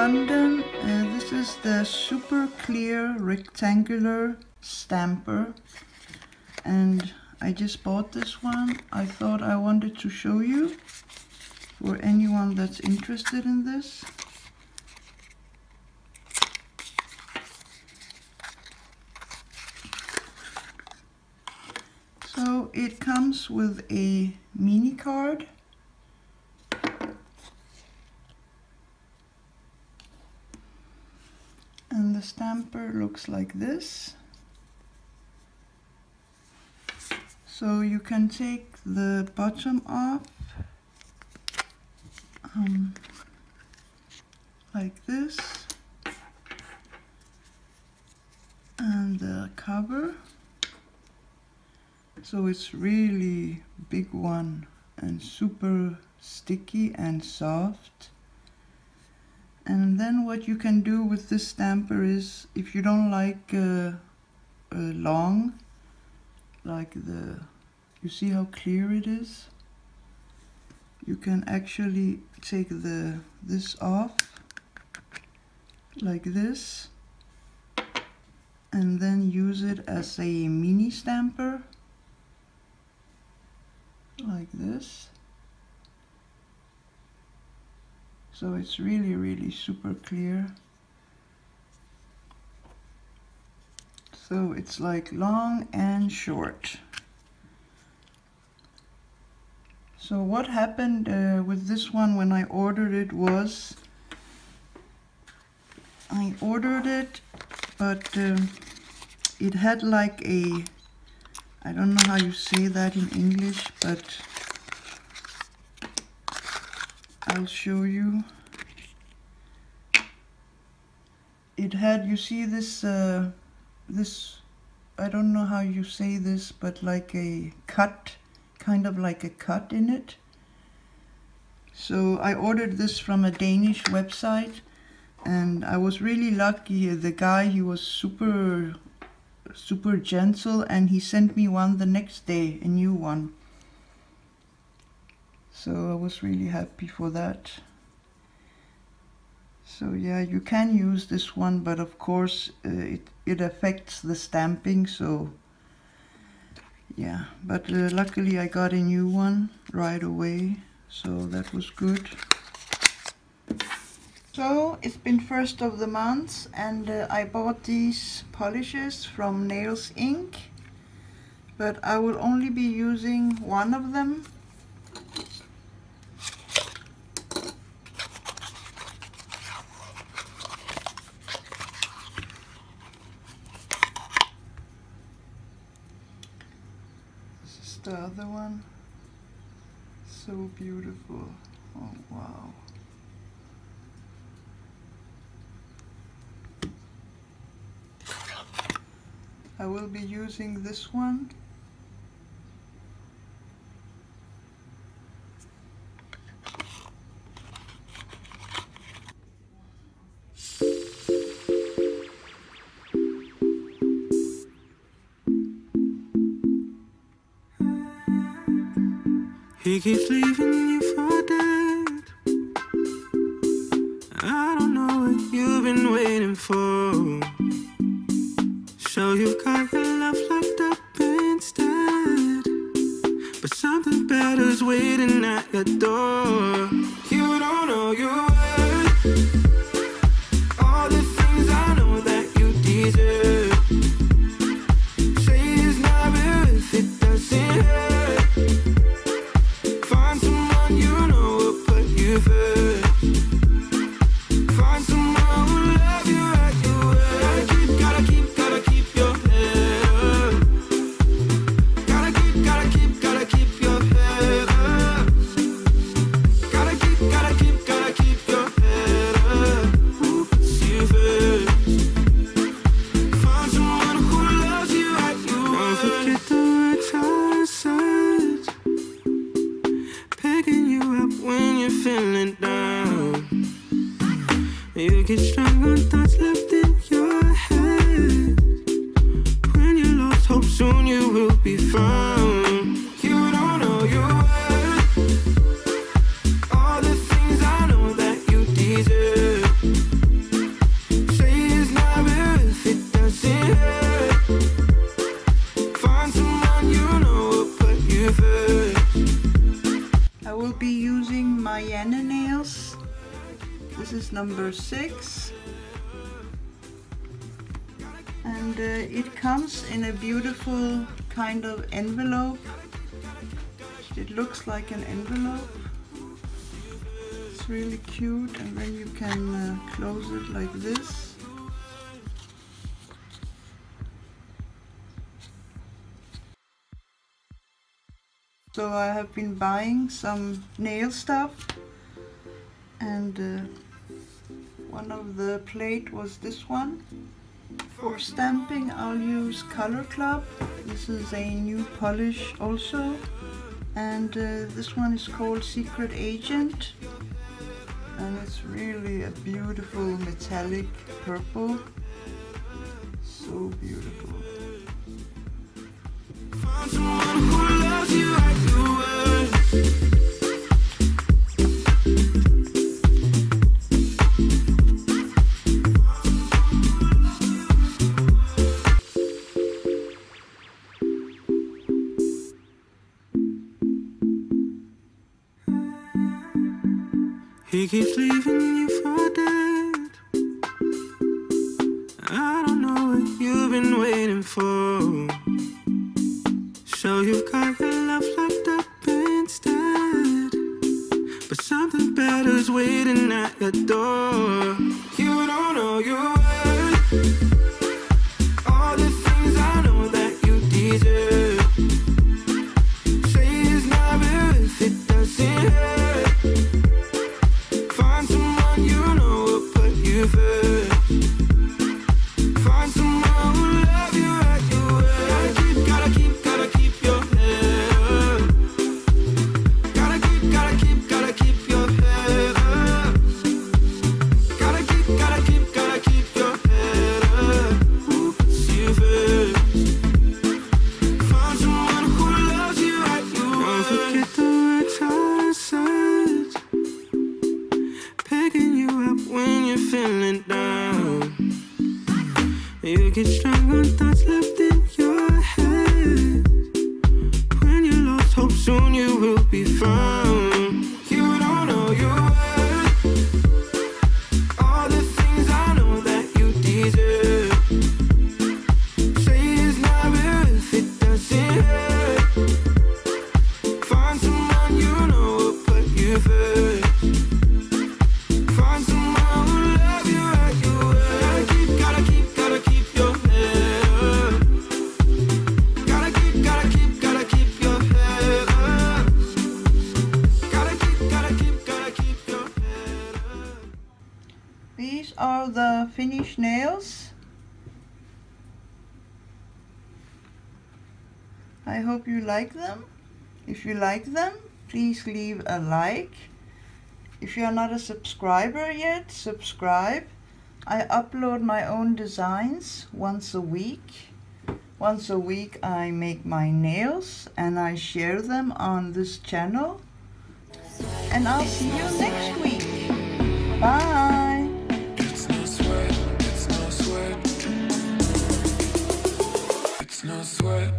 London. This is the super clear rectangular stamper. And I just bought this one. I thought I wanted to show you for anyone that's interested in this. So it comes with a mini card. And the stamper looks like this. So you can take the bottom off um, like this and the cover so it's really big one and super sticky and soft. And then what you can do with this stamper is, if you don't like uh, uh, long, like the, you see how clear it is? You can actually take the this off, like this, and then use it as a mini stamper like this. So it's really, really super clear. So it's like long and short. So what happened uh, with this one when I ordered it was I ordered it, but um, it had like a I don't know how you say that in English, but I'll show you. It had, you see this, uh, this, I don't know how you say this, but like a cut, kind of like a cut in it. So I ordered this from a Danish website and I was really lucky. The guy, he was super super gentle and he sent me one the next day, a new one. So I was really happy for that. So yeah, you can use this one, but of course uh, it, it affects the stamping, so yeah. But uh, luckily I got a new one right away, so that was good. So it's been first of the month and uh, I bought these polishes from Nails Inc. But I will only be using one of them. This is the other one. So beautiful. Oh wow. I will be using this one. He keeps leaving you for dead. I don't know what you've been waiting for. So you've got your love locked up instead. But something better's waiting at your door. You don't know your when you're feeling down. You get strong on thoughts left in your head. When you lost hope, soon you will be found. This is number six. And uh, it comes in a beautiful kind of envelope. It looks like an envelope. It's really cute and then you can uh, close it like this. So I have been buying some nail stuff and uh, one of the plate was this one. For stamping I'll use Color Club. This is a new polish also and uh, this one is called Secret Agent and it's really a beautiful metallic purple so beautiful He keeps leaving you for dead. I don't know what you've been waiting for. So you've got your love locked up instead. But something better's waiting at your door. You don't know your picking you up when you're feeling down. You get strong on thoughts nails. I hope you like them. If you like them, please leave a like. If you are not a subscriber yet, subscribe. I upload my own designs once a week. Once a week I make my nails and I share them on this channel. And I'll see you next week. Bye. Sweat,